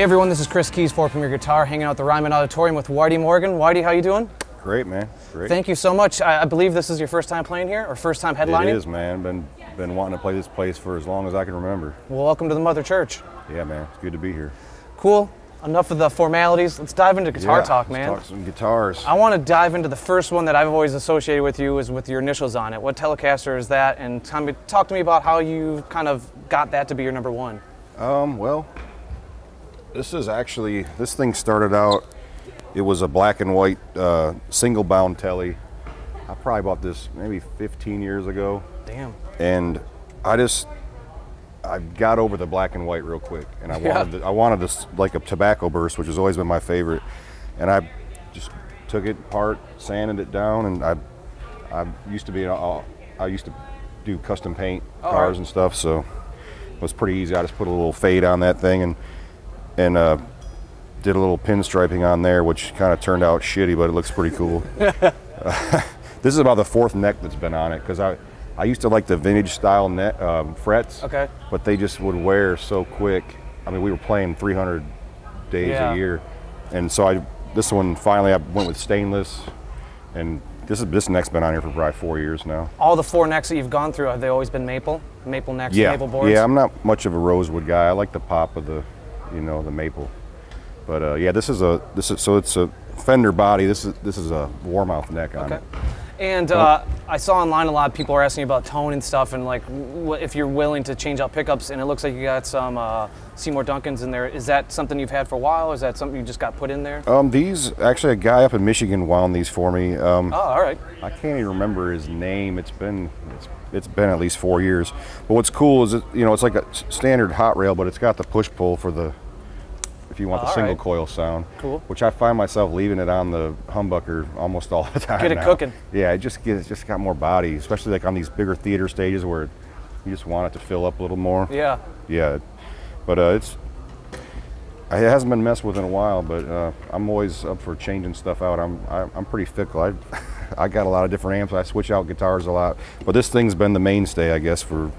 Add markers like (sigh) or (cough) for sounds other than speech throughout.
Hey everyone, this is Chris Kies for Premier Guitar, hanging out at the Ryman Auditorium with Whitey Morgan. Whitey, how you doing? Great, man. Great. Thank you so much. I, I believe this is your first time playing here, or first time headlining? It is, man. Been been wanting to play this place for as long as I can remember. Well, welcome to the Mother Church. Yeah, man. It's good to be here. Cool. Enough of the formalities. Let's dive into guitar yeah, talk, let's man. Talk some guitars. I want to dive into the first one that I've always associated with you is with your initials on it. What Telecaster is that? And me, talk to me about how you kind of got that to be your number one. Um, well, this is actually this thing started out. It was a black and white uh, single bound telly. I probably bought this maybe 15 years ago. Damn. And I just I got over the black and white real quick, and I Yeah. wanted the, I wanted this like a tobacco burst, which has always been my favorite, and I just took it apart, sanded it down, and I I used to be I used to do custom paint Oh, cars right. and stuff, so it was pretty easy. I just put a little fade on that thing and and uh, did a little pinstriping on there, which kind of turned out shitty, but it looks pretty cool. (laughs) (laughs) this is about the fourth neck that's been on it because I, I used to like the vintage style net um, frets, Okay. but they just would wear so quick. I mean, we were playing 300 days Yeah. a year, and so I this one finally I went with stainless, and this is this neck's been on here for probably four years now. All the four necks that you've gone through, have they always been maple? Maple necks, Yeah, maple boards? yeah. I'm not much of a rosewood guy. I like the pop of the, you know, the maple. But uh, yeah, this is a this is so it's a fender body. This is this is a Warmoth neck on Okay. it. And uh, I saw online a lot of people are asking about tone and stuff, and like if you're willing to change out pickups. And it looks like you got some uh, Seymour Duncans in there. Is that something you've had for a while, or is that something you just got put in there? Um, these actually a guy up in Michigan wound these for me. Um, Oh, all right. I can't even remember his name. It's been it's, it's been at least four years. But what's cool is it, you know it's like a standard hot rail, but it's got the push pull for the if you want the All single right. coil sound. Cool. Which I find myself leaving it on the humbucker almost all the time. Get it now. cooking. Yeah, it just gets just got more body, especially like on these bigger theater stages where you just want it to fill up a little more. Yeah. Yeah, but uh, it's it hasn't been messed with in a while. But uh, I'm always up for changing stuff out. I'm I, I'm pretty fickle. I I got a lot of different amps. I switch out guitars a lot. But this thing's been the mainstay, I guess, for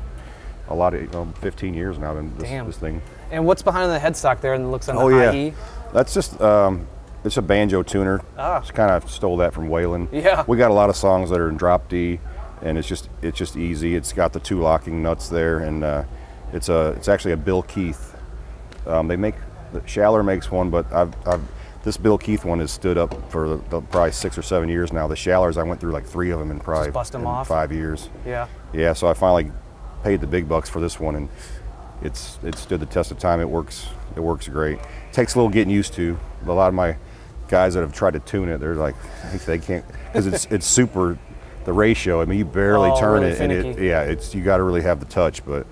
a lot of you know, 15 years now. Been this, Damn. this thing. And what's behind the headstock there and it looks on the Oh yeah, E? that's just um, it's a banjo tuner. Ah. Just kind of stole that from Waylon. Yeah. We got a lot of songs that are in drop D, and it's just it's just easy. It's got the two locking nuts there, and uh, it's a it's actually a Bill Keith. Um, they make the Schaller makes one, but I've, I've this Bill Keith one has stood up for the, the, probably six or seven years now. The Schallers, I went through like three of them in probably in off. five years. Yeah. Yeah, so I finally paid the big bucks for this one, and it's it stood the test of time. It works. It works great. takes a little getting used to. A lot of my guys that have tried to tune it, they're like, (laughs) they can't because it's it's super. The ratio. I mean, you barely Oh, turn really it, and it yeah, it's you got to really have the touch. But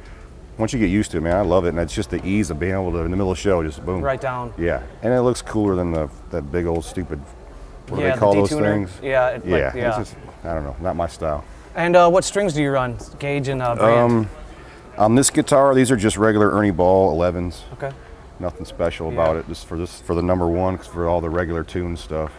once you get used to it, man, I love it, and it's just the ease of being able to in the middle of the show just boom. Right down. Yeah, and it looks cooler than the that big old stupid. What do yeah, they call the those things? Yeah. It, Yeah, like, it's yeah. just I don't know, not my style. and uh, what strings do you run? Gauge and uh, brand. Um, On this guitar, these are just regular Ernie Ball 11s. okay. Nothing special about it. Just for this, for the number one, for all the regular tune stuff.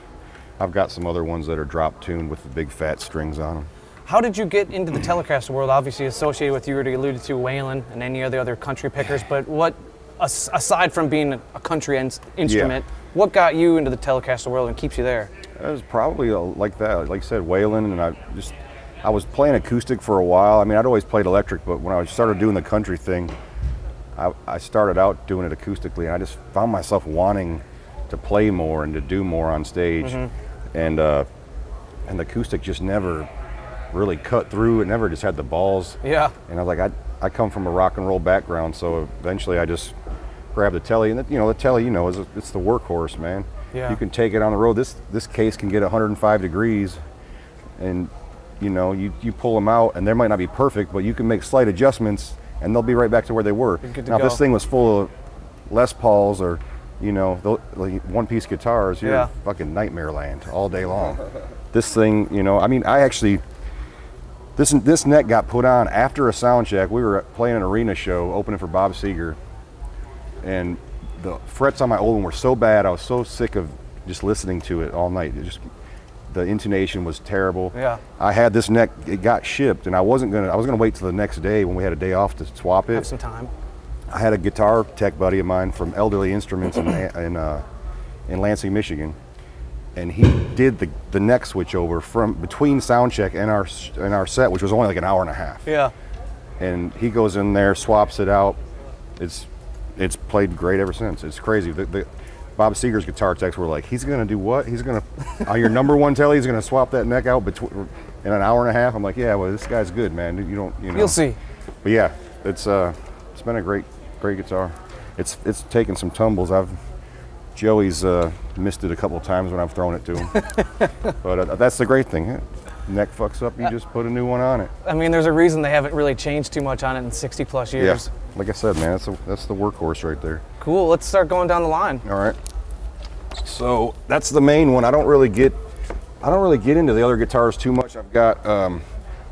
I've got some other ones that are drop tuned with the big fat strings on them. How did you get into the Telecaster world? Obviously associated with you already alluded to Waylon and any of the other country pickers, but what aside from being a country in- instrument, what got you into the Telecaster world and keeps you there? It was probably uh, like that. Like I said, Waylon, and I just I was playing acoustic for a while. I mean, I'd always played electric, but when I started doing the country thing, I, I started out doing it acoustically, and I just found myself wanting to play more and to do more on stage, and uh, and the acoustic just never really cut through. It never just had the balls. Yeah. And I was like, I, I come from a rock and roll background, so eventually I just grabbed the telly, and the, you know, the telly, you know, is it's the workhorse, man. Yeah. You can take it on the road. This this case can get 105 degrees, and you know, you you pull them out, and they might not be perfect, but you can make slight adjustments, and they'll be right back to where they were. Now, if this thing was full of Les Pauls or you know, like one-piece guitars, you're Yeah. fucking nightmare land all day long. (laughs) this thing, you know, I mean, I actually this this neck got put on after a sound check. We were playing an arena show, opening for Bob Seger, and the frets on my old one were so bad. I was so sick of just listening to it all night. It just the intonation was terrible. Yeah. I had this neck. It got shipped, and I wasn't gonna. I was gonna wait till the next day when we had a day off to swap Have it. some time. I had a guitar tech buddy of mine from Elderly Instruments in (coughs) in, uh, in Lansing, Michigan, and he did the the neck switch over from between sound check and our and our set, which was only like an hour and a half. Yeah. And he goes in there, swaps it out. It's it's played great ever since. It's crazy. The, the, Bob Seger's guitar techs were like, he's gonna do what? He's gonna on your number one telly, he's gonna swap that neck out between in an hour and a half. I'm like, yeah, well, this guy's good, man. You don't, you know. You'll see. But yeah, it's uh, it's been a great, great guitar. It's it's taken some tumbles. I've Joey's uh, missed it a couple times when I've thrown it to him. (laughs) but uh, that's the great thing. Neck fucks up, you just put a new one on it. I mean, there's a reason they haven't really changed too much on it in 60 plus years. Yeah, like I said, man, that's a, that's the workhorse right there. Cool. Let's start going down the line. All right. So that's the main one. I don't really get, I don't really get into the other guitars too much. I've got, um,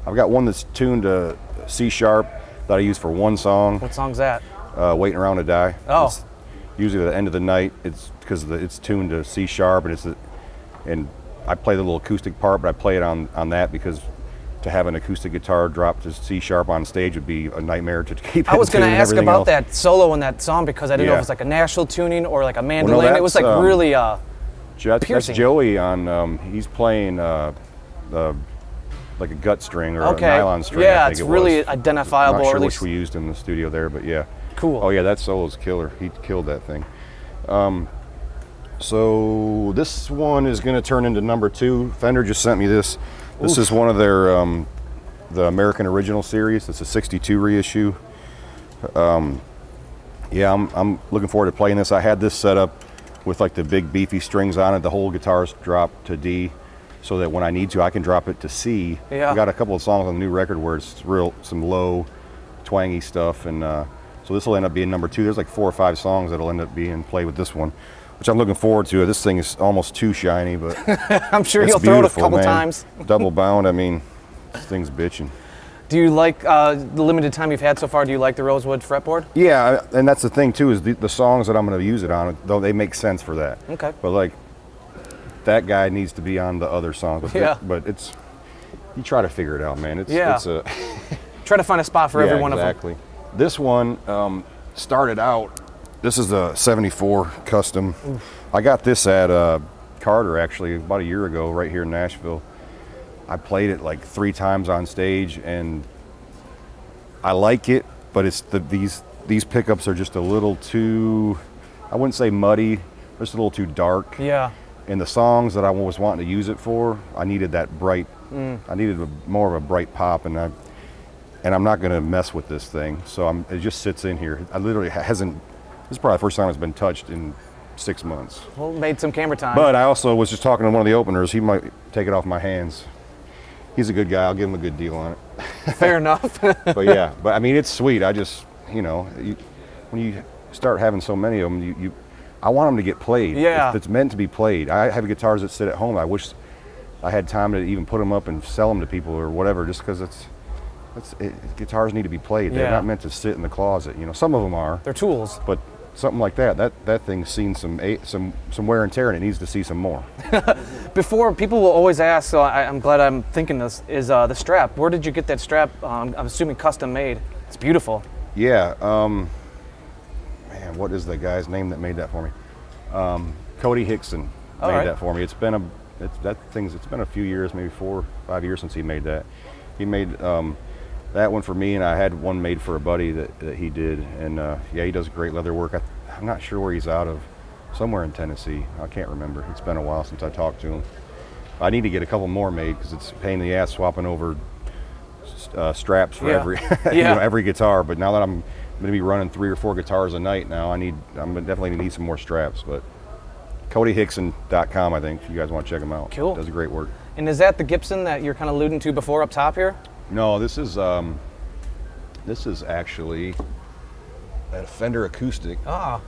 I've got one that's tuned to C sharp that I use for one song. What song's that? uh, waiting around to die. Oh. It's usually at the end of the night. It's because it's tuned to C sharp, and it's the, and I play the little acoustic part, but I play it on on that because to have an acoustic guitar drop to C sharp on stage would be a nightmare to (laughs) keep. I was going to ask about that solo in that song because I didn't know if it was like a Nashville tuning or like a mandolin. it was like um, really, uh, That's, that's. Joey on. Um, he's playing uh, the like a gut string or okay. a nylon string. I yeah, think it's it really was. I'm identifiable, not or sure which we used in the studio there, but yeah. cool. Oh yeah, that solo's killer. He killed that thing. Um, so this one is going to turn into number two. Fender just sent me this. This is one of their um, the American Original series. It's a '62 reissue. Um, yeah, I'm, I'm looking forward to playing this. I had this set up with like the big beefy strings on it. The whole guitar's dropped to D, so that when I need to, I can drop it to C. Yeah. I got a couple of songs on the new record where it's real some low, twangy stuff, and uh, so this will end up being number two. There's like four or five songs that'll end up being played with this one, which I'm looking forward to. This thing is almost too shiny, but (laughs) I'm sure you'll throw it a couple man. times. (laughs) Double bound. I mean, this thing's bitching. Do you like uh, the limited time you've had so far? Do you like the rosewood fretboard? Yeah, and that's the thing too is the, the songs that I'm going to use it on, though they make sense for that. Okay. But like, that guy needs to be on the other songs. But, Yeah. but it's you try to figure it out, man. It's Yeah. it's a (laughs) Try to find a spot for yeah, every one exactly. of them. exactly. This one um, started out. This is a '74 custom. I got this at uh, Carter actually about a year ago, right here in Nashville. I played it like three times on stage, and I like it, but it's the these these pickups are just a little too. I wouldn't say muddy, just a little too dark. Yeah. And the songs that I was wanting to use it for, I needed that bright. Mm. I needed a, more of a bright pop, and I and I'm not going to mess with this thing. So I'm, it just sits in here. I literally hasn't. This is probably the first time it's been touched in six months. Well, made some camera time. But I also was just talking to one of the openers. He might take it off my hands. He's a good guy. I'll give him a good deal on it. (laughs) Fair enough. (laughs) But yeah, but I mean, it's sweet. I just, you know, you, when you start having so many of them, you, you I want them to get played. Yeah. If it's meant to be played. I have guitars that sit at home. I wish I had time to even put them up and sell them to people or whatever, just because it's, it's it, guitars need to be played. Yeah. They're not meant to sit in the closet. You know, some of them are, They're tools. but something like that, that that thing's seen some some some wear and tear, and it needs to see some more. (laughs) Before, people will always ask, so I, I'm glad I'm thinking this, is uh, the strap. Where did you get that strap? Um, I'm assuming custom made. It's beautiful. Yeah. Um, man, what is the guy's name that made that for me? Um, Cody Hixon All made right. that for me. It's been a it's, that thing's it's been a few years, maybe four five years since he made that. He made um, that one for me, and I had one made for a buddy that, that he did. And uh, yeah, he does great leather work. I, I'm not sure where he's out of. Somewhere in Tennessee. I can't remember. It's been a while since I talked to him. I need to get a couple more made because it's a pain in the ass swapping over uh, straps for Yeah. every (laughs) you (laughs) know, every guitar. But now that I'm going to be running three or four guitars a night now, I need I'm gonna definitely need some more straps. But CodyHixon.com, I think if you guys want to check him out. Cool. does great work. And is that the Gibson that you're kind of alluding to before up top here? No, this is um, this is actually a Fender acoustic. Ah,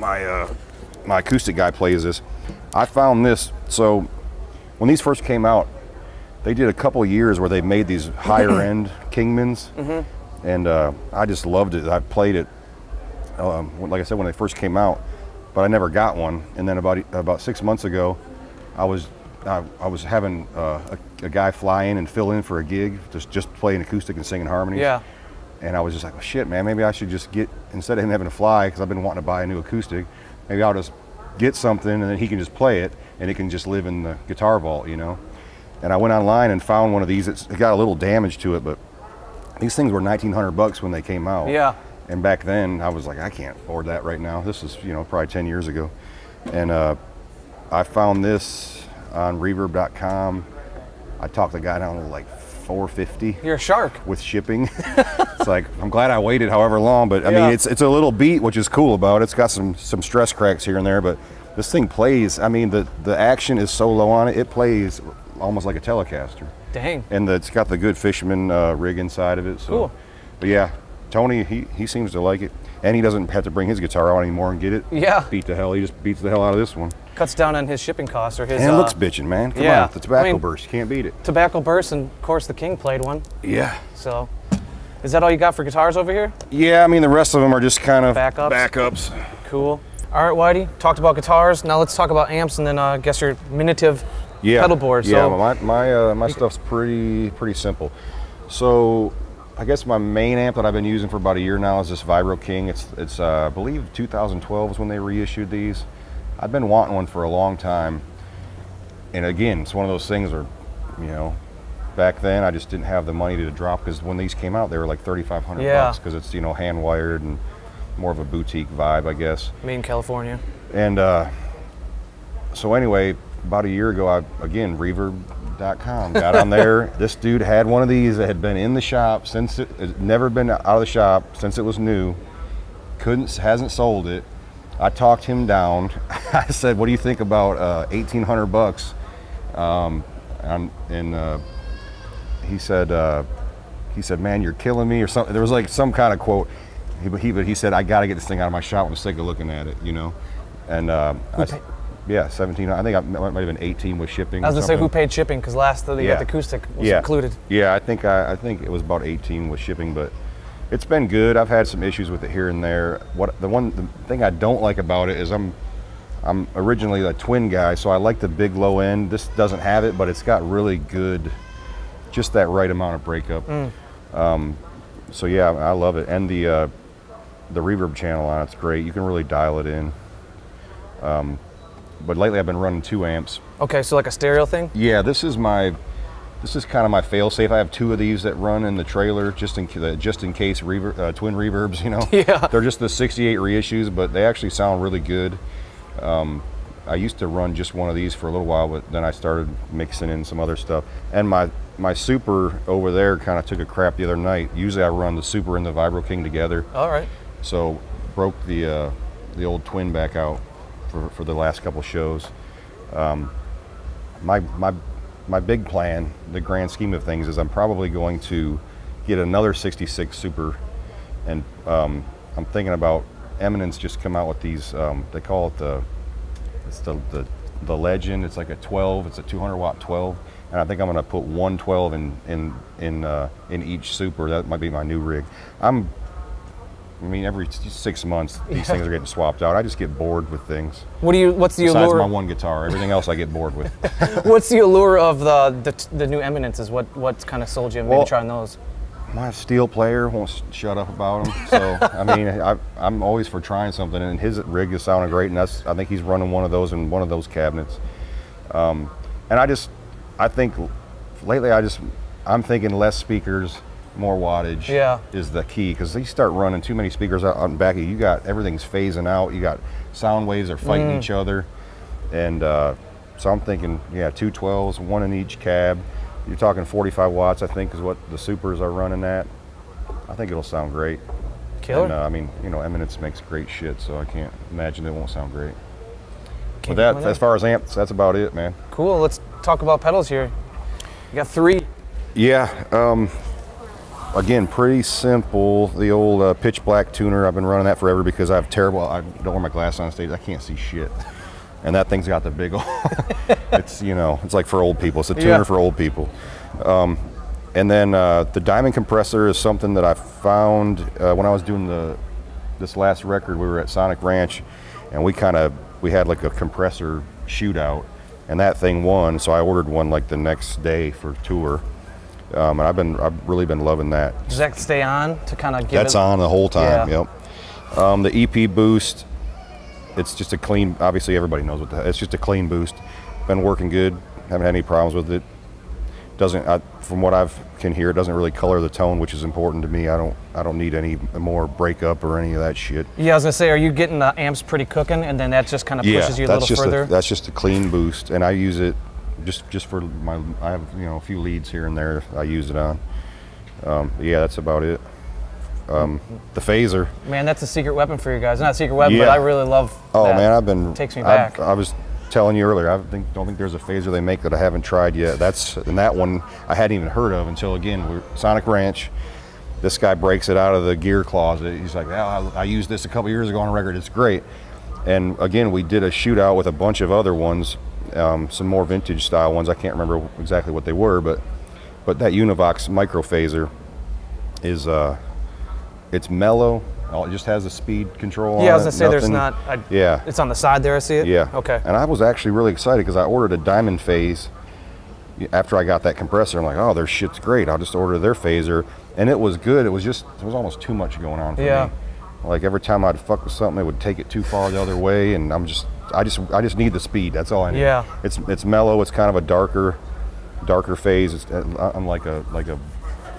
my uh, my acoustic guy plays this. I found this so when these first came out, they did a couple years where they made these (laughs) higher end Kingmans, and uh, I just loved it. I played it, um, like I said, when they first came out, but I never got one. And then about about six months ago, I was I, I was having uh, a, a guy fly in and fill in for a gig, just just playing acoustic and singing harmonies yeah. and I was just like, oh, shit, man, maybe I should just get instead of him having to fly because I've been wanting to buy a new acoustic. Maybe I'll just get something and then he can just play it and it can just live in the guitar vault, you know. And I went online and found one of these. It's, it got a little damage to it, but these things were 1900 bucks when they came out. Yeah. And back then, I was like, I can't afford that right now. This is, you know, probably 10 years ago. And uh, I found this on Reverb.com. I talked the guy down to like 450 You're a shark. with shipping. (laughs) it's like I'm glad I waited however long, but I Yeah. mean, it's it's a little beat, which is cool about it. It's got some some stress cracks here and there, but this thing plays. I mean, the the action is so low on it, it plays almost like a Telecaster Dang. and the, it's got the good Fishman uh, rig inside of it. So, Cool. but yeah, Tony he, he seems to like it, and he doesn't have to bring his guitar out anymore and get it. Yeah. beat the hell. He just beats the hell out of this one, Cuts down on his shipping costs or his and it uh, looks bitchin', man. Come yeah. on, the tobacco I mean- burst, you can't beat it. tobacco burst, and of course the King played one. Yeah, So, is that all you got for guitars over here? yeah. I mean, the rest of them are just kind of Backups? Backups. Cool. All right, Whitey. Talked about guitars. Now let's talk about amps, and then uh, I guess your Minitive Yeah. pedal board. Yeah, So my my uh, my stuff's pretty pretty simple. So. I guess my main amp that I've been using for about a year now is this Vibro King. It's it's uh, I believe 2012 is when they reissued these. I've been wanting one for a long time, and again, it's one of those things where, you know, back then I just didn't have the money to drop because when these came out they were like 3,500 Yeah. bucks because it's you know hand wired and more of a boutique vibe, I guess. me in California. And uh, so anyway, about a year ago, I again Reverb.com got on there. (laughs) this dude had one of these that had been in the shop since it had never been out of the shop since it was new. Couldn't hasn't sold it. I talked him down. (laughs) I said, "What do you think about uh, eighteen hundred bucks?" Um, and and uh, he said, uh, he said, "Man, you're killing me," or something. There was like some kind of quote. He, but he, but he said, "I got to get this thing out of my shop. I'm sick of looking at it," you know. And uh, I, yeah, seventeen. I think I might might have been eighteen with shipping. I was gonna say who paid shipping because last the, Yeah. the acoustic was yeah. included. Yeah, I think I, I think it was about 18 with shipping, but it's been good. I've had some issues with it here and there. What the one the thing I don't like about it is I'm I'm originally a twin guy, so I like the big low end. This doesn't have it, but it's got really good, just that right amount of breakup. Um, so yeah, I love it, and the uh, the reverb channel on it's great. You can really dial it in. Um, but lately I've been running two amps. Okay, so like a stereo thing. Yeah, this is my this is kind of my fail safe. I have two of these that run in the trailer just in just in case rever- uh, twin reverbs. You know, (laughs) Yeah. they're just the '68 reissues, but they actually sound really good. Um, I used to run just one of these for a little while, but then I started mixing in some other stuff. And my my super over there kind of took a crap the other night. Usually I run the super and the Vibro King together, All right. so broke the uh, the old twin back out for, for the last couple shows. Um, my my my big plan, the grand scheme of things, is I'm probably going to get another 66 Super, and um, I'm thinking about Eminence just come out with these. Um, they call it the it's the, the the Legend. It's like a 12. It's a 200 watt 12, and I think I'm going to put one 12 in in in uh, in each Super. That might be my new rig. I'm I mean, every six months, these things are getting swapped out. I just get bored with things. What do you? What's the allure? Besides allure? my one guitar, everything else I get bored with. (laughs) What's the allure of the the, the new Eminences? What what's kind of sold you? Maybe Well- trying those. My steel player won't shut up about them. So (laughs) I mean, I, I'm always for trying something, and his rig is sounding great, and that's I think he's running one of those in one of those cabinets. Um, and I just, I think lately I just, I'm thinking less speakers, more wattage. Yeah. is the key because they start running too many speakers out on back of you. You got everything's phasing out. You got sound waves are fighting Mm. each other, and uh, so I'm thinking, yeah, two 12s, one in each cab. You're talking 45 watts, I think, is what the supers are running at. I think it'll sound great. Killer. And, uh, I mean, you know, Eminence makes great shit, so I can't imagine it won't sound great. Can't But that, as far as amps, that's about it, man. Cool. Let's talk about pedals here. You got three. Yeah. Um, again, pretty simple. The old uh, pitch black tuner. I've been running that forever because I have terrible. I don't wear my glasses on stage. I can't see shit. And that thing's got the big (laughs) old. it's you know, it's like for old people. It's a tuner Yeah. for old people. Um, and then uh, the diamond compressor is something that I found uh, when I was doing the this last record. We were at Sonic Ranch, and we kind of we had like a compressor shootout, and that thing won. So I ordered one like the next day for tour um, and I've been I've really been loving that. Does that stay on to kind of give That's it? on the whole time. Yeah. Yep. Um, the EP boost, it's just a clean. Obviously, everybody knows what the. It's just a clean boost. Been working good. Haven't had any problems with it. Doesn't, I, from what I've can hear, it doesn't really color the tone, which is important to me. I don't. I don't need any more breakup or any of that shit. Yeah, as I was gonna say, are you getting the amps pretty cooking, and then that just kind of pushes you a little further? A, that's just a clean boost, and I use it just just for my. I have you know a few leads here and there. I use it on. Um, yeah, that's about it. Um, the phaser. Man, that's a secret weapon for you guys. Not a secret weapon, but I really love. Oh that. man, I've been. Takes me I've- back. I was telling you earlier. I think don't think there's a phaser they make that I haven't tried yet. That's and that one I hadn't even heard of until again we're Sonic Ranch. This guy breaks it out of the gear closet. He's like, oh, I, I used this a couple years ago on a record. It's great. And again, we did a shootout with a bunch of other ones, um, some more vintage style ones. I can't remember exactly what they were, but but that Univox micro phaser is uh, it's mellow. Oh, It just has a speed control on Yeah, I was gonna say there's not. I, Yeah. It's on the side there. I see it. Yeah. Okay. And I was actually really excited because I ordered a diamond phase after I got that compressor. I'm like, oh, their shit's great. I'll just order their phaser, and it was good. It was just it was almost too much going on for Yeah. me. Like every time I'd fuck with something, it would take it too far the other way, and I'm just, I just, I just need the speed. That's all I need. Yeah. It's it's mellow. It's kind of a darker, darker phase. It's uh, unlike a like a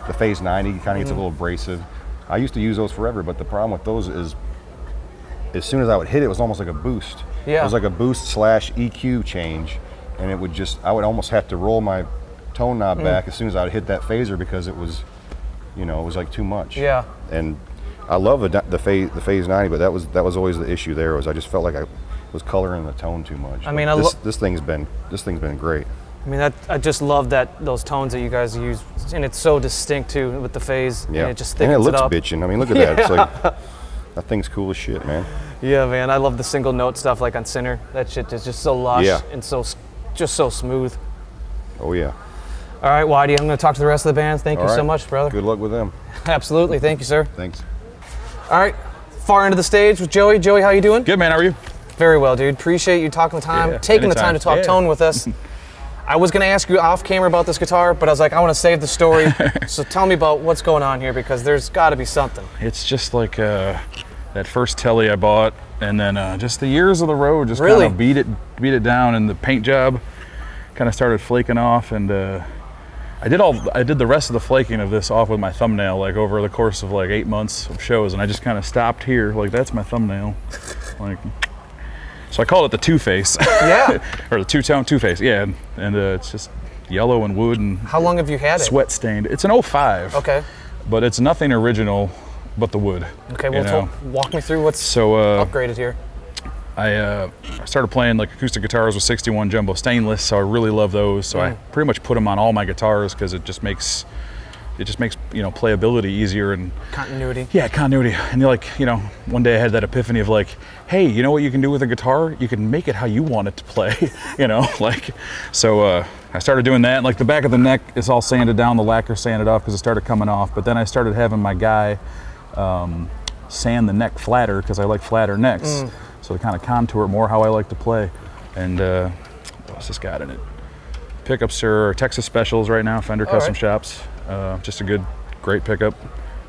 the phase 90 kind of Mm-hmm. gets a little abrasive. I used to use those forever, but the problem with those is as soon as I would hit it, it was almost like a boost. Yeah. It was like a boost slash EQ change, and it would just I would almost have to roll my tone knob Mm. back as soon as I would hit that phaser because it was, you know, it was like too much. Yeah. And I love the the phase the phase 90, but that was that was always the issue there was I just felt like I was coloring the tone too much. I mean, I this, lo- this thing's been this thing's been great. I mean, that, I just love that those tones that you guys use, and it's so distinct too with the phase. Yeah. And it just and it looks up. bitchin'. I mean, look at that. It's (laughs) like that thing's cool as shit, man. Yeah, man. I love the single note stuff like on Sinner. That shit is just so lush Yeah. and so just so smooth. Oh yeah. All right, Whitey, I'm going to talk to the rest of the band. Thank All you so much, brother. Good luck with them. (laughs) Absolutely. Thank you, sir. Thanks. All right, far into the stage with Joey. Joey, how you doing? Good man, how are you? Very well, dude. Appreciate you talking the time, Yeah, taking the time to talk Yeah. tone with us. I was going to ask you off camera about this guitar, but I was like, I want to save the story. (laughs) so tell me about what's going on here because there's got to be something. It's just like uh, that first telly I bought, and then uh, just the years of the road just Really? kind of beat it, beat it down, and the paint job kind of started flaking off, and uh, I did all, I did the rest of the flaking of this off with my thumbnail, like over the course of like eight months of shows, and I just kind of stopped here, like that's my thumbnail, like. So I call it the Two Face, Yeah. (laughs) or the Two Tone Two Face, yeah, and, and uh, it's just yellow and wood and How long have you had it? sweat stained. It's an 05. Okay. but it's nothing original but the wood. Okay, you well, know? to- walk me through what's so uh, upgraded here. I uh, started playing like acoustic guitars with 61 jumbo stainless, so I really love those. So I Mm. pretty much put them on all my guitars because it just makes it just makes you know playability easier and Continuity. yeah continuity. And you're like you know one day I had that epiphany of like, hey, you know what you can do with a guitar? You can make it how you want it to play. (laughs) you know, like so. Uh, I started doing that. Like the back of the neck is all sanded down, the lacquer sanded off because it started coming off. But then I started having my guy um, sand the neck flatter because I like flatter necks. Mm. So to kind of contour it more how I like to play. And uh, what's this got in it? Pickups are Texas Specials right now, Fender All Custom right. Shops. Uh, just a good, great pickup.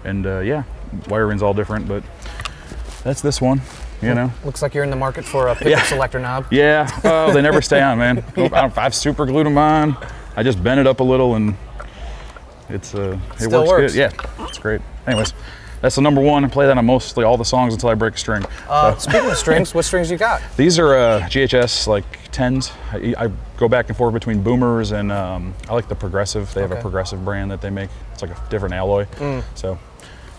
And uh, yeah, wiring's all different, but that's this one, you know. Looks like you're in the market for a pickup Yeah. selector knob. Yeah, oh, they never stay on, man. (laughs) yeah. I have super glued them on. I just bent it up a little and it's uh, it Still works, works. good. Yeah, it's great. Anyways, that's the number one. I play that on mostly all the songs until I break a string. Uh, speaking of strings, what strings you got? (laughs) These are uh, GHS like tens. I, I go back and forth between boomers and um, I like the progressive. They have a progressive brand that they make. It's like a different alloy. So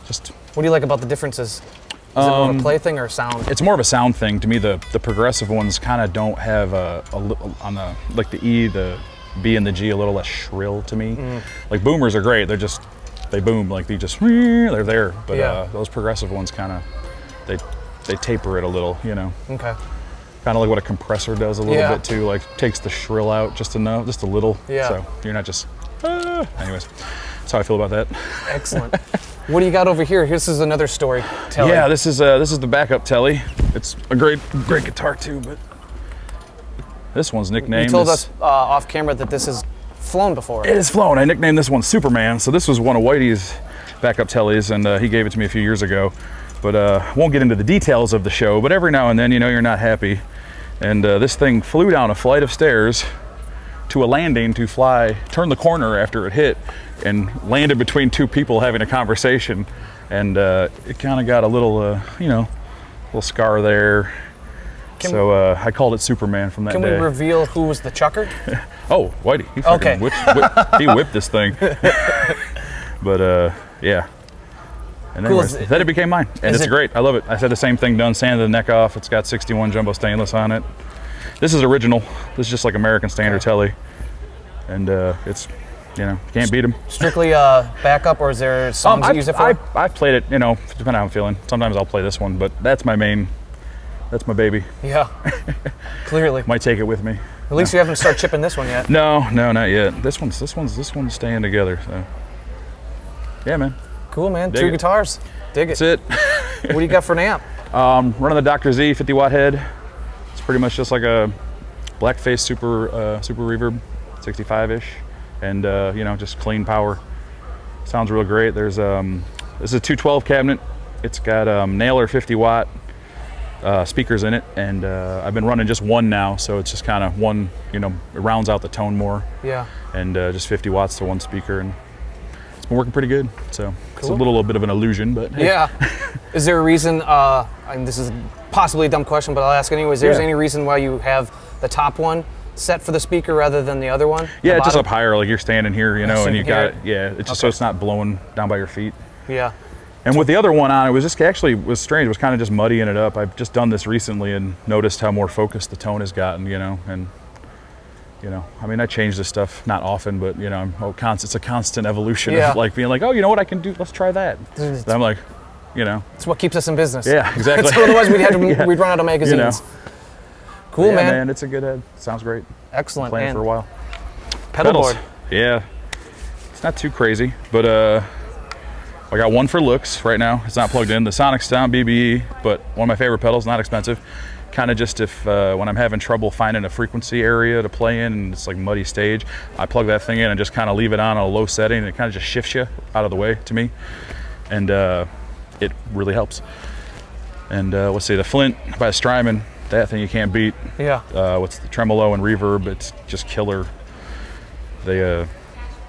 just What do you like about the differences? Is it more of a play thing or sound? it's more of a sound thing to me. The the progressive ones kind of don't have a, a on the like the E, the B, and the G a little less shrill to me. Like boomers are great. They're just they boom like they just they're there. But Yeah. uh, those progressive ones kind of they they taper it a little. You know, Okay. kind of like what a compressor does a little Yeah. bit too. Like takes the shrill out just enough, just a little. Yeah. So you're not just. Ah. Anyways, that's how I feel about that. Excellent. (laughs) what do you got over here? This is another story. Telly. Yeah, this is uh, this is the backup telly. It's a great great guitar too, but this one's you nicknamed. told is- us uh, off camera that this is flown before. It. It is flown. I nicknamed this one Superman. So this was one of Whitey's backup tellies, and uh, he gave it to me a few years ago. But uh, won't get into the details of the show. But every now and then, you know, you're not happy, and uh, this thing flew down a flight of stairs to a landing to fly, turn the corner after it hit, and landed between two people having a conversation, and uh, it kind of got a little, uh, you know, little scar there. Can- so uh, I called it Superman from that Can we reveal who was the chucker? (laughs) Oh, Whitey. He Okay. whipped, whipped, he whipped this thing. (laughs) but uh, yeah. And Cool. anyways, then it became mine, and it's it- great. I love it. I said the same thing done, sanded the neck off. It's got 61 jumbo stainless on it. This is original. This is just like American standard telly, and uh, it's you know can't beat them. Strictly uh, backup, or is there songs I, you use it for? I, I played it, you know, depending on how I'm feeling. Sometimes I'll play this one, but that's my main. That's my baby. yeah, (laughs) clearly. Might take it with me. At least you haven't started chipping this one yet. No, no, not yet. This one's this one's this one's staying together. So yeah, man. Cool, man. Dig Two it. guitars. Dig it. That's it. What do you got for an amp? (laughs) Um, running the Dr. Z 50 watt head. Pretty much just like a blackface super uh, super reverb, 65 ish, and uh, you know just clean power. Sounds real great. There's um, this is a 212 cabinet. It's got um, Naylor 50 watt uh, speakers in it, and uh, I've been running just one now, so it's just kind of one. You know, it rounds out the tone more, Yeah. and uh, just 50 watts to one speaker, and it's been working pretty good. So it's a little, bit of an illusion, but hey. Yeah. (laughs) is there a reason? Uh, and this is possibly a dumb question, but I'll ask anyways. Is there Yeah. any reason why you have the top one set for the speaker rather than the other one? Yeah, The just up higher, like you're standing here, you know, and you got it. Yeah, it's just so it's not blowing down by your feet. Yeah. And with the other one on, it was just actually was strange. It was kind of just muddying it up. I've just done this recently and noticed how more focused the tone has gotten, you know, and you know, I mean, I change this stuff not often, but you know, I'm oh, const- it's a constant evolution Yeah. of like being like, oh, you know what I can do? Let's try that. I'm like, you know, It's what keeps us in business. yeah, (laughs) exactly. So otherwise we'd, have to, (laughs) Yeah. we'd run out of magazines. Cool, yeah, man. It's a good head. Sounds great. Excellent. Playing for a while. pedal Pedals. board. Yeah. It's not too crazy, but uh, I got one for looks right now. It's not plugged in. The Sonic Sound BBE, but one of my favorite pedals, not expensive. Kind of just if uh, when I'm having trouble finding a frequency area to play in and it's like muddy stage, I plug that thing in and just kind of leave it on a low setting and it kind of just shifts you out of the way to me. And uh, it really helps. And uh, let's see, the Flint by Strymon, that thing you can't beat Yeah. uh, what's the tremolo and reverb it's just killer they uh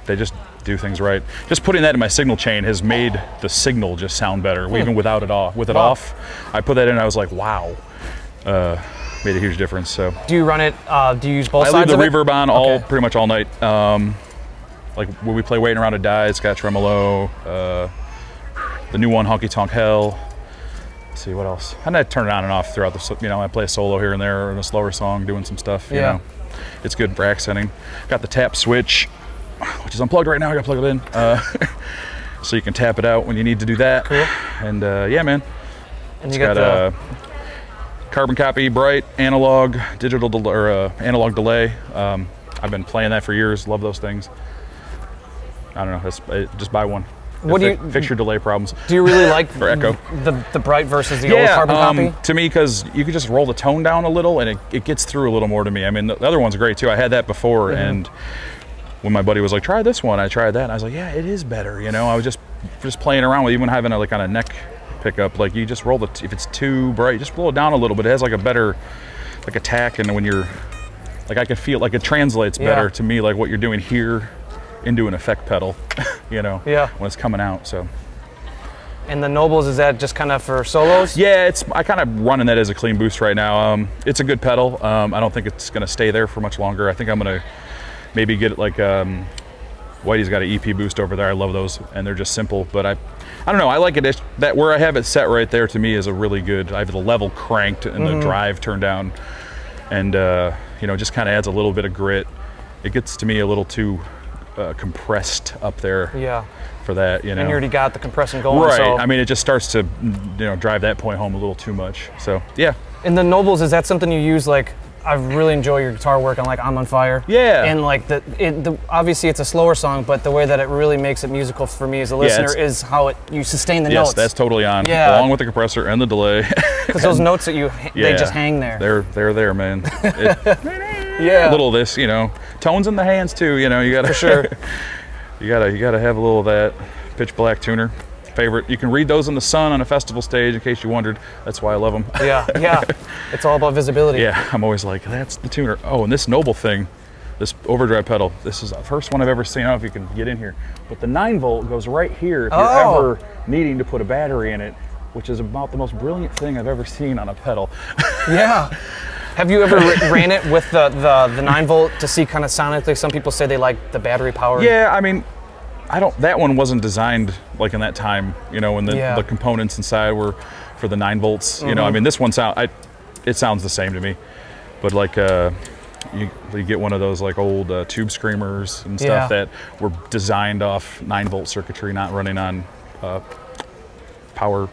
they just do things right just putting that in my signal chain has made the signal just sound better even without it off with it Wow. off i put that in i was like wow uh made a huge difference so Do you run it? Uh, do you use both i leave sides the of it? reverb on all Okay. pretty much all night um like when we play waiting around to die it's got tremolo uh the new one honky tonk hell Let's see what else and i turn it on and off throughout the you know i play a solo here and there or a slower song doing some stuff you Yeah. know it's good for accenting got the tap switch (sighs) which is unplugged right now i gotta plug it in uh, (laughs) so you can tap it out when you need to do that Cool. and uh, yeah man And you got, got, the uh, carbon copy, bright, analog, digital, del- or uh, analog delay. Um, I've been playing that for years. Love those things. I don't know. Just buy one. What do you- fix your delay problems? do you really like (laughs) For Echo. the the bright versus the old carbon um, copy? to me, because you could just roll the tone down a little, and it, it gets through a little more to me. I mean, the, the other one's great too. I had that before, Mm-hmm. and when my buddy was like, "Try this one," I tried that, and I was like, "Yeah, it is better." You know, I was just just playing around with even having a like on a neck pickup. Like you just roll the if it's too bright, just blow it down a little bit. It has like a better like attack, and when you're like I can feel like it translates Yeah. better to me, like what you're doing here into an effect pedal. (laughs) you know, Yeah. when it's coming out. So. And the Nobels is that just kind of for solos? Yeah, it's I kind of running that as a clean boost right now. Um, it's a good pedal. Um, I don't think it's gonna stay there for much longer. I think I'm gonna maybe get it like um, Whitey's got an EP boost over there. I love those, and they're just simple. But I, I don't know. I like it it's- that where I have it set right there. To me, is a really good. I have the level cranked and the drive turned down, and uh, you know, just kind of adds a little bit of grit. It gets to me a little too uh, compressed up there Yeah. for that. You know, And you already got the compression going. Right. So. I mean, it just starts to, you know, drive that point home a little too much. So yeah. in the Nobels, is that something you use like? I really enjoy your guitar work on like "I'm on Fire." Yeah. And like the, it, the obviously it's a slower song, but the way that it really makes it musical for me as a listener it's- is how it you sustain the Yes, notes. that's totally on. Yeah. Along with the compressor and the delay. (laughs) because those notes that you they just hang there. They're they're there, man. It- (laughs) Yeah. a little of this, you know, tones in the hands too. You know, you gotta For sure. (laughs) you gotta you gotta have a little of that pitch black tuner. Favorite. You can read those in the sun on a festival stage. In case you wondered, that's why I love them. yeah, yeah. (laughs) It's all about visibility. Yeah, I'm always like, that's the tuner. Oh, and this Noble thing, this overdrive pedal, this is the first one I've ever seen. I don't know if you can get in here, but the 9 volt goes right here if you're Oh. ever needing to put a battery in it, which is about the most brilliant thing I've ever seen on a pedal. (laughs) Yeah. Have you ever ran it with the, the, the 9 volt to see kind of sonically? Some people say they like the battery power. yeah, I mean, I don't. That one wasn't designed like in that time, you know, when the, Yeah. the components inside were for the 9 volts. You know, I mean, this one sound, I, it sounds the same to me, but like. Uh, you, you get one of those like old uh, tube screamers and stuff Yeah. that were designed off 9 volt circuitry, not running on uh, power power,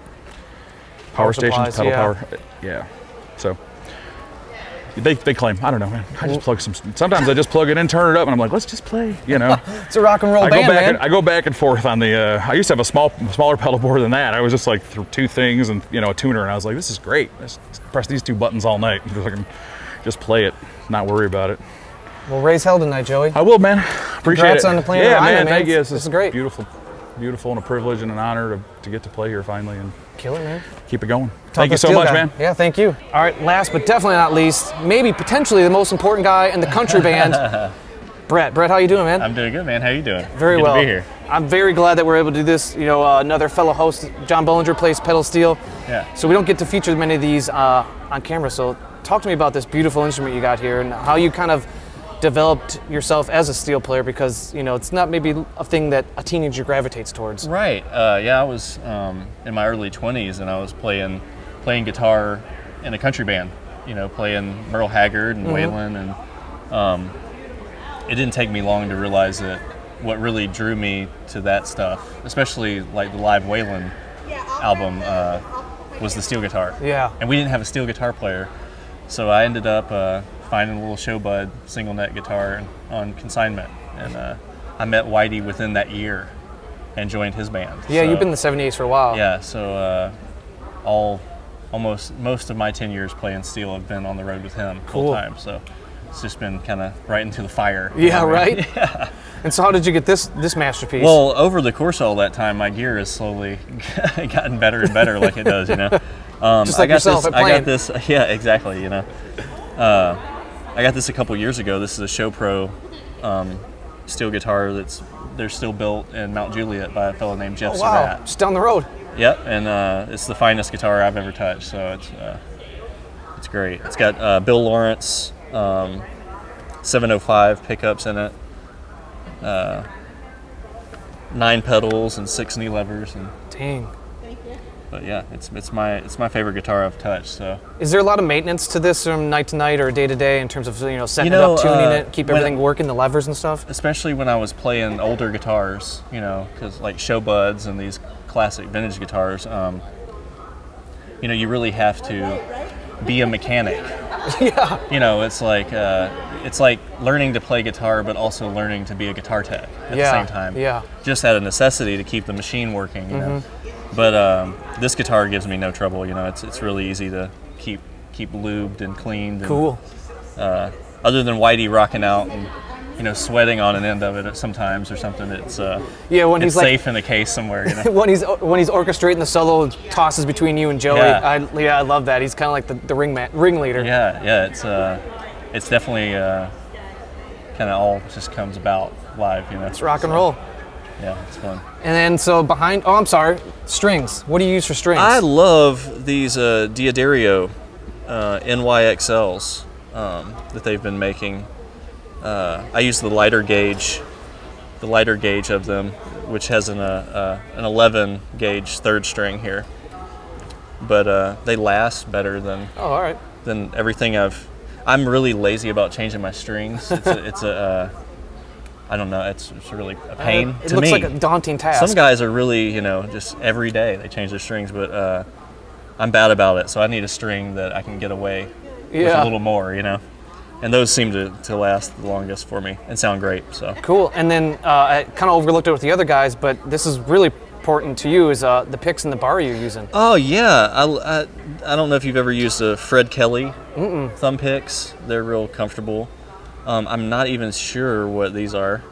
Power stations, pedal yeah. power. Uh, Yeah. So they, they claim. I don't know, man. I just plug some. Sometimes I just plug it in, turn it up, and I'm like, let's just play. You know. (laughs) It's a rock and roll I band, go back. man. And, I go back and forth on the. Uh, I used to have a small, smaller pedal board than that. I was just like th- two things and you know a tuner, and I was like, this is great. Just press these two buttons all night. (laughs) Just, like, just play it, not worry about it. well, raise hell tonight, Joey. I will, man. Appreciate Congrats it. on the Planet yeah, man. man. Thank you. This This, is great. Beautiful, beautiful, and a privilege and an honor to, to get to play here finally and Kill it, man. keep it going. Talk Thank you so much, guy. man. Yeah, thank you. All right, last but definitely not least, maybe potentially the most important guy in the country band, (laughs) Brett. Brett, how you doing, man? I'm doing good, man. How you doing? very good well. To be here. I'm very glad that we're able to do this. You know, uh, another fellow host, John Bohlinger, plays pedal steel. Yeah. So we don't get to feature many of these uh, on camera. So talk to me about this beautiful instrument you got here and how you kind of developed yourself as a steel player because you know it's not maybe a thing that a teenager gravitates towards. Right. Uh, yeah, I was um, in my early 20s and I was playing playing guitar in a country band. You know, playing Merle Haggard and Waylon, and um, it didn't take me long to realize that what really drew me to that stuff, especially like the live Waylon album, uh, was the steel guitar. Yeah. and we didn't have a steel guitar player, so I ended up uh, finding a little Sho-Bud single neck guitar on consignment, and uh, I met Whitey within that year and joined his band. Yeah, So, you've been in the 78s for a while. yeah. So uh, all almost most of my ten years playing steel have been on the road with him Cool. full time. So it's just been kind of right into the fire. Yeah, I mean, right. (laughs) And so how did you get this this masterpiece? Well, over the course of all that time, my gear has slowly (laughs) gotten better and better, like it does, you know. (laughs) Um, Just I like got yourself this, I got this. Yeah, exactly. You know, uh, I got this a couple years ago. This is a Show Pro um, steel guitar that's they're still built in Mount Juliet by a fellow named Jeff oh, wow, Surratt. just down the road. Yep, and uh, it's the finest guitar I've ever touched. So it's uh, it's great. It's got uh, Bill Lawrence um, 705 pickups in it, uh, nine pedals and six knee levers, and Dang. But yeah, it's it's my it's my favorite guitar I've touched. So Is there a lot of maintenance to this from night to night or day to day in terms of you know setting You it up, tuning uh, it, keep everything working, the levers and stuff? especially when I was playing older guitars, you know, because like Sho-Buds and these classic vintage guitars, um, you know, you really have to be a mechanic. (laughs) yeah. You know, it's like uh, it's like learning to play guitar, but also learning to be a guitar tech at Yeah, the same time. yeah. Mm-hmm. Just out of necessity to keep the machine working. You know, but um, this guitar gives me no trouble. You know, it's it's really easy to keep keep lubed and cleaned. and, Cool. uh, other than Whitey rocking out and you know sweating on an end of it sometimes or something, it's uh, Yeah, when he's like safe in a case somewhere. You (laughs) know? when he's when he's orchestrating the solo tosses between you and Joey. Yeah. I, yeah, I love that. He's kind of like the, the ring man, ringleader. yeah, yeah, it's uh, it's definitely uh, kind of all just comes about live. You know, It's rock and roll. Yeah, it's fun. And then so behind, oh, I'm sorry, strings. What do you use for strings? I love these uh, D'Addario uh, NYXLs um, that they've been making. Uh, I use the lighter gauge, the lighter gauge of them, which has an uh, uh, an 11 gauge third string here. But uh, they last better than oh, all right. than everything I've. I'm really lazy about changing my strings. It's a, it's a uh, I don't know. It's, it's really a pain It, it to looks me. like a daunting task. Some guys are really, you know, just every day they change their strings, but uh, I'm bad about it. So I need a string that I can get away with a little more, you know. And those seem to, to last the longest for me and sound great. So Cool. And then uh, I kind of overlooked it with the other guys, but this is really important to you is uh, the picks and the bar you're using. Oh yeah, I, I, I don't know if you've ever used a Fred Kelly thumb picks. They're real comfortable. Um, I'm not even sure what these are.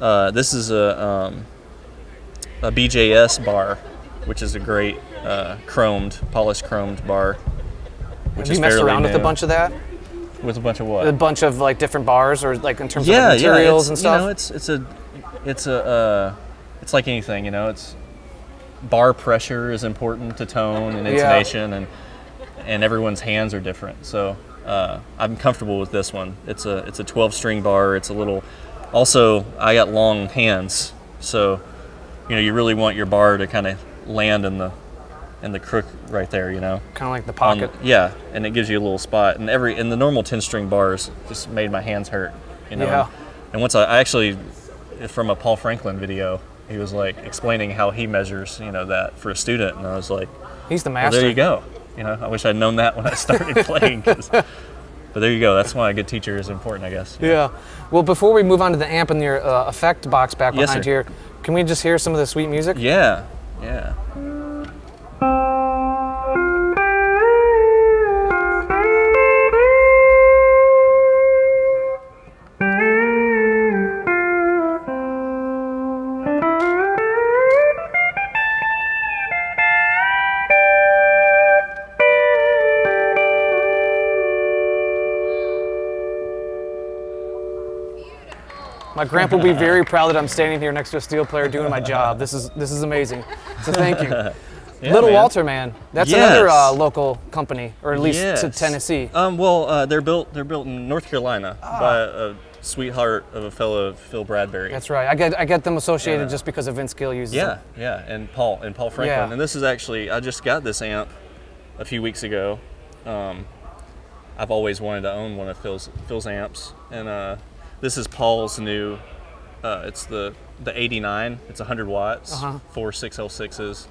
Uh, this is a, um, a BJS bar, which is a great uh, chromed, polished chromed bar. Which Have you messed around with a bunch of that? with a bunch of what? A bunch of like different bars, or like in terms yeah, of materials yeah, and stuff. You know, it's it's a it's a uh, it's like anything. You know, it's bar pressure is important to tone and Yeah. intonation, and and everyone's hands are different. So uh, I'm comfortable with this one. It's a it's a 12 string bar. It's a little. Also, I got long hands, so you know you really want your bar to kind of land in the in the crook right there. You know. kind of like the On- pocket. yeah, and it gives you a little spot. And every and the normal ten string bars just made my hands hurt. You know. Yeah. And once I, I actually, from a Paul Franklin video, he was like explaining how he measures, you know, that for a student, and I was like, He's the well, master. there you go. You know, I wish I'd known that when I (laughs) started playing. 'cause- (laughs) but there you go. That's why a good teacher is important, I guess. Yeah. Well, before we move on to the amp and your uh, effect box back Yes, behind sir. here, can we just hear some of the sweet music? Yeah. Yeah. My grandpa will be very proud that I'm standing here next to a steel player doing my job. This is this is amazing. So thank you. (laughs) Yeah, Little man. Walter, man. That's another uh, local company, or at least to Tennessee. Um, well, uh, they're built. They're built in North Carolina Ah. by a sweetheart of a fellow Phil Bradbury. That's right. I get I get them associated Yeah. just because of Vince Gill uses Yeah, them. yeah, and Paul and Paul Franklin. Yeah. And this is actually I just got this amp a few weeks ago. Um, I've always wanted to own one of Phil's Phil's amps, and uh, this is Paul's new. Uh, it's the the 89. It's 100 watts, Uh-huh. four 6L6s.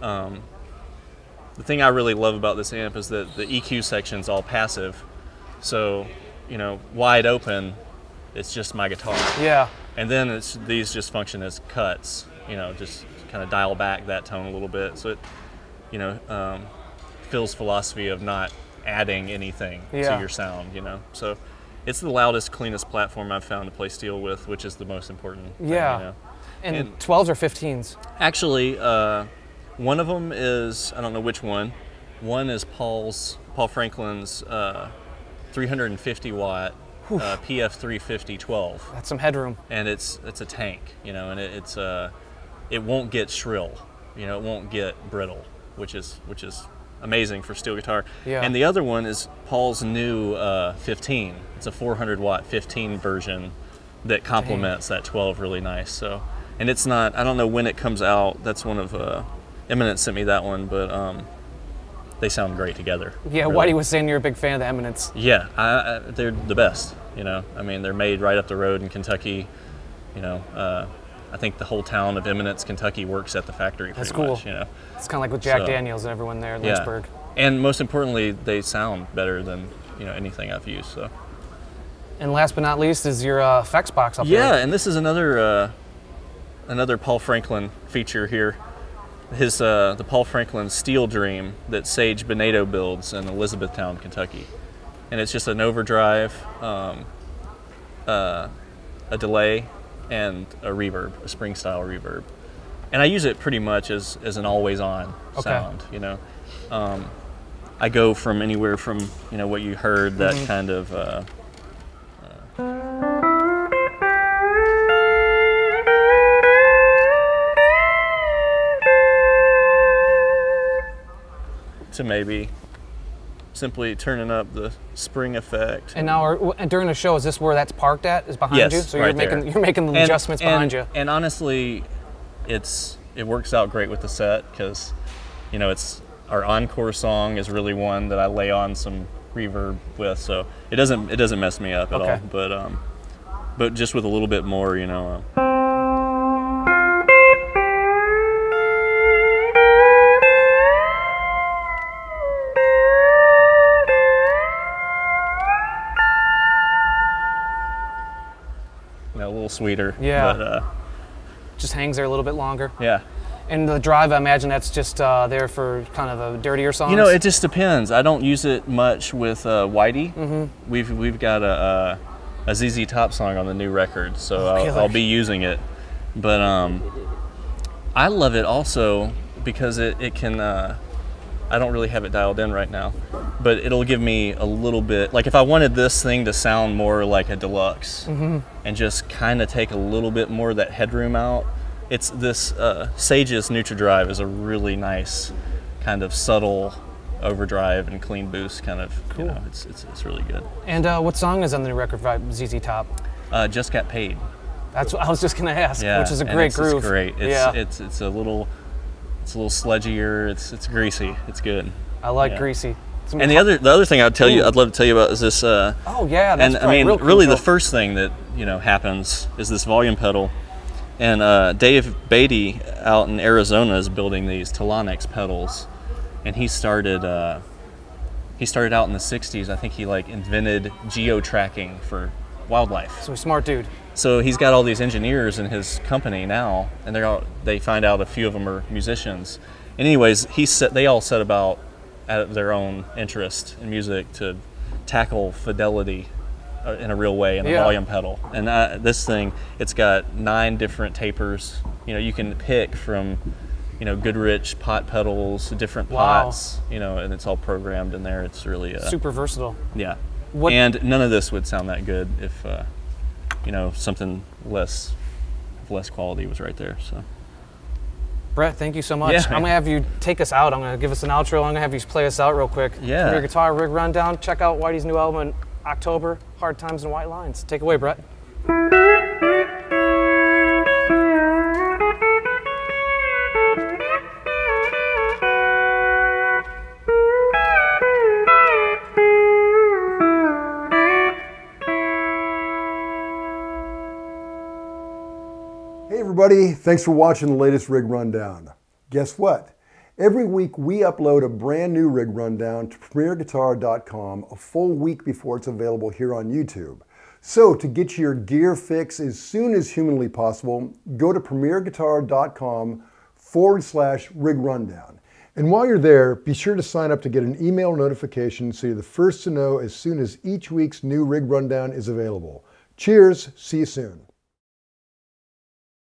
Um, the thing I really love about this amp is that the EQ section's all passive, so you know wide open, it's just my guitar Yeah. and then it's these just function as cuts you know just kind of dial back that tone a little bit so it you know um, phil's philosophy of not adding anything Yeah. to your sound you know so it's the loudest cleanest platform i've found to play steel with which is the most important thing, Yeah. you know? And, And- 12s or 15s. actually uh, one of them is i don't know which one one is paul's paul franklin's uh, 350 watt uh, pf 350 12 That's some headroom. and it's it's a tank, you know, and it, it's uh, it won't get shrill, you know, it won't get brittle, which is which is amazing for steel guitar. Yeah. And the other one is Paul's new uh, 15. It's a 400 watt 15 version that complements that 12 really nice. So, and it's not I don't know when it comes out. That's one of uh, Eminence sent me that one, but um, they sound great together. Yeah, really. Whitey was saying you're a big fan of the Eminence. Yeah, I, I, they're the best. You know, I mean, they're made right up the road in Kentucky. You know, uh, I think the whole town of Eminence, Kentucky, works at the factory. That's pretty cool. Much, you know, It's kind of like with Jack So- Daniels and everyone there in yeah. Lynchburg. And most importantly, they sound better than you know anything I've used. So And last but not least is your uh, effects box up yeah, there. and this is another uh, another Paul Franklin feature here. His uh, the Paul Franklin Steel Dream that Sage Benato builds in Elizabethtown, Kentucky, and it's just an overdrive, um, uh, a delay, and a reverb, a spring style reverb, and I use it pretty much as, as an always on Okay. sound. You know, um, I go from anywhere from you know what you heard that Mm-hmm. kind of. Uh, to maybe simply turning up the spring effect. And now, are, and during the show, is this where that's parked at? Is behind yes, you? So right you're making there. you're making the And- adjustments and- behind you. And honestly, it's it works out great with the set because you know it's our encore song is really one that I lay on some reverb with, so it doesn't it doesn't mess me up at Okay. all. But um, but just with a little bit more, you know. Uh, you know, a little sweeter. Yeah. But, uh, Just hangs there a little bit longer. yeah. And the drive, I imagine that's just uh, there for kind of a dirtier song. You know, it just depends. I don't use it much with uh, Whitey. Mm-hmm. We've we've got a uh, a ZZ Top song on the new record, so Oh, I'll. I'll be using it. But um, I love it also because it, it can. Uh, I don't really have it dialed in right now, but it'll give me a little bit. Like if I wanted this thing to sound more like a deluxe Mm-hmm. and just kind of take a little bit more of that headroom out, it's this uh, Sage's NutriDrive is a really nice kind of subtle overdrive and clean boost kind of. Cool. You know, it's, it's it's really good. And uh, what song is on the new record by ZZ Top? Uh, just got paid. That's what I was just gonna ask. Yeah, which is a great it's, groove. It's great. It's, yeah, it's it's a little it's a little sludgier. It's it's greasy. It's good. I like yeah. greasy. And the other the other thing I'd tell you I'd love to tell you about is this. Uh, Oh yeah, that's and I mean, real really, the first thing that you know happens is this volume pedal, and uh, Dave Beatty out in Arizona is building these Telonics pedals, and he started uh, he started out in the '60s. I think he like invented geo tracking for wildlife. So a smart dude. So he's got all these engineers in his company now, and they're all, they find out a few of them are musicians. And anyways, he set they all set about out of their own interest in music to tackle fidelity uh, in a real way in a Yeah. volume pedal. And uh, this thing, it's got nine different tapers. You know, you can pick from you know Goodrich pot pedals, different Wow. pots. You know, and it's all programmed in there. It's really uh, Super versatile. yeah. What- And none of this would sound that good if, uh, you know, something less, of less quality was right there. So. Brett, thank you so much. Yeah. I'm gonna have you take us out. I'm gonna give us an outro. I'm gonna have you play us out real quick. Yeah. From your guitar rig rundown. Check out Whitey's new album in October. Hard Times and White Lines. Take away, Brett. Everybody, thanks for watching the latest Rig Rundown. Guess what? Every week we upload a brand new Rig Rundown to PremierGuitar.com a full week before it's available here on YouTube. So to get your gear fix as soon as humanly possible, go to PremierGuitar.com forward slash Rig Rundown. And while you're there, be sure to sign up to get an email notification so you're the first to know as soon as each week's new Rig Rundown is available. Cheers, see you soon.